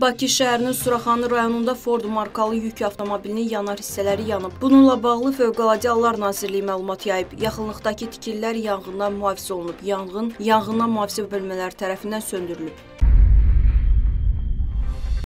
Bakı şəhərinin Suraxanı rayonunda Ford markalı yük avtomobilinin yanar hissələri yanıb. Bununla bağlı Fövqəladə Hallar Nazirliyi məlumat yayıb. Yaxınlıqdakı tikililər yanğından mühafizə olunub. Yanğın yanğından mühafizə bölmələri tərəfindən söndürülüb.